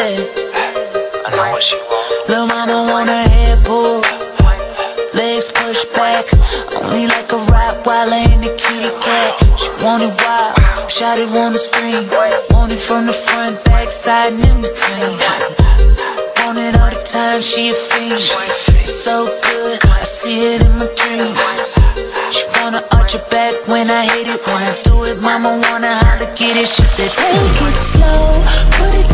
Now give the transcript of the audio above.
Little I know what she want. Lil' mama want a head pull, legs push back. Only like a Rottweiler in a kitty cat. She want it wild, shot it on the scream. Want it from the front, back, side, and in between. Want it all the time, she a fiend. So good, I see it in my dreams. She wanna arch her back when I hit it. When I do it, mama wanna holler, get it. She said, take it slow, put it.